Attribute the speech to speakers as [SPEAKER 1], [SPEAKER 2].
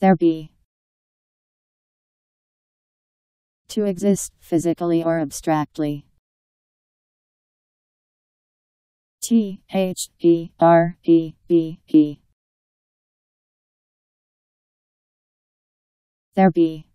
[SPEAKER 1] There be. To exist, physically or abstractly. T H E R E B E. There be.